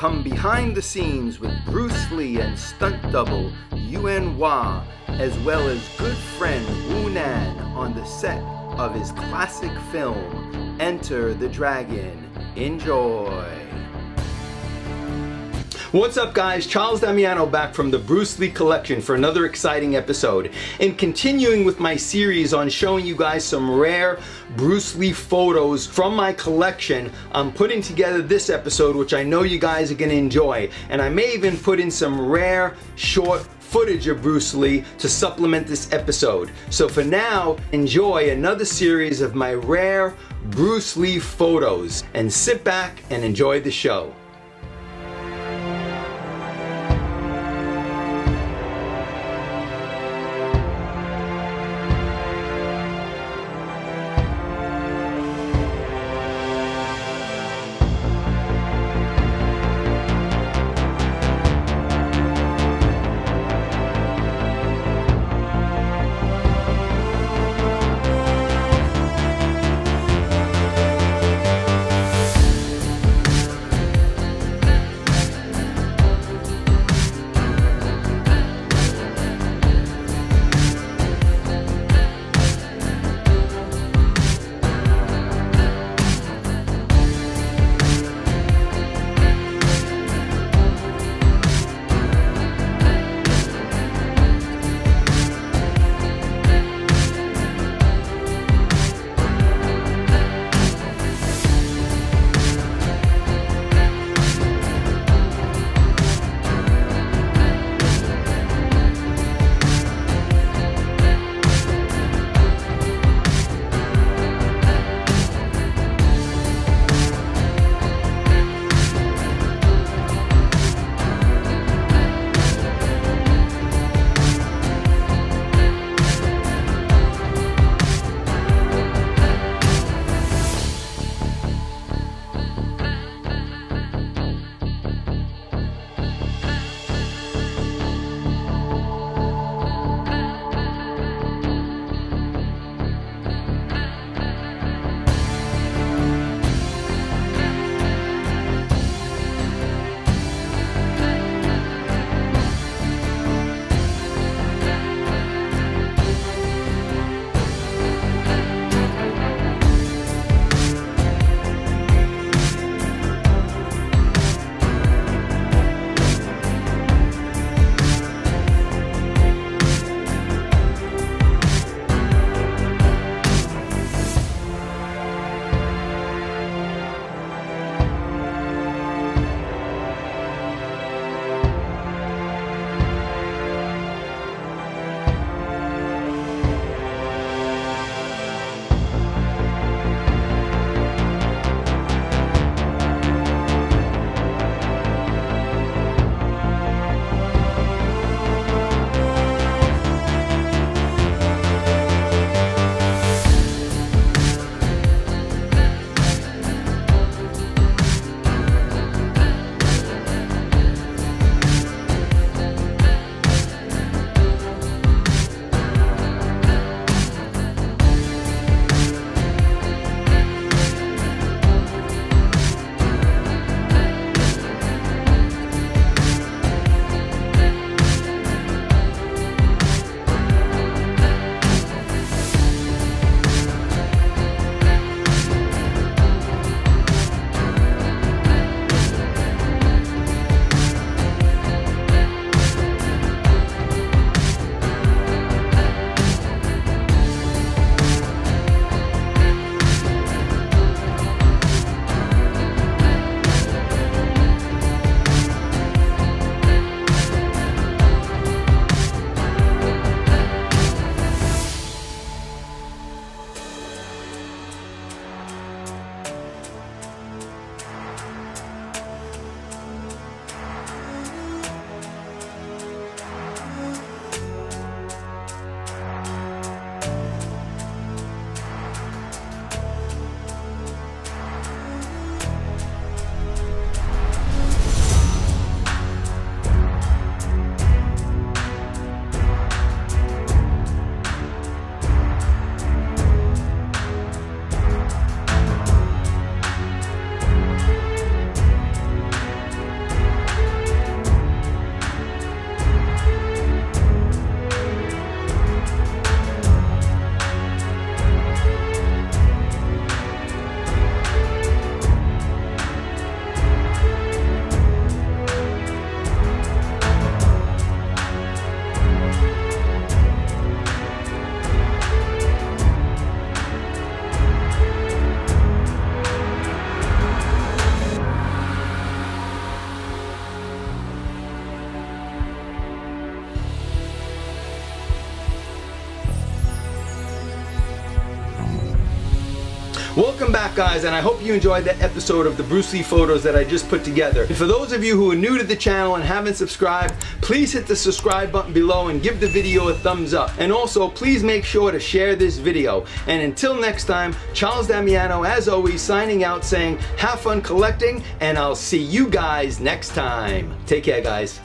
come behind the scenes with Bruce Lee and stunt double Yuen Wah, as well as good friend Wu Ngan on the set of his classic film, Enter the Dragon. Enjoy! What's up guys, Charles Damiano back from the Bruce Lee Collection for another exciting episode. And continuing with my series on showing you guys some rare Bruce Lee photos from my collection, I'm putting together this episode which I know you guys are going to enjoy. And I may even put in some rare short footage of Bruce Lee to supplement this episode. So for now, enjoy another series of my rare Bruce Lee photos and sit back and enjoy the show. Welcome back guys and I hope you enjoyed that episode of the Bruce Lee photos that I just put together. And for those of you who are new to the channel and haven't subscribed, please hit the subscribe button below and give the video a thumbs up. And also please make sure to share this video. And until next time, Charles Damiano as always signing out saying have fun collecting and I'll see you guys next time. Take care guys.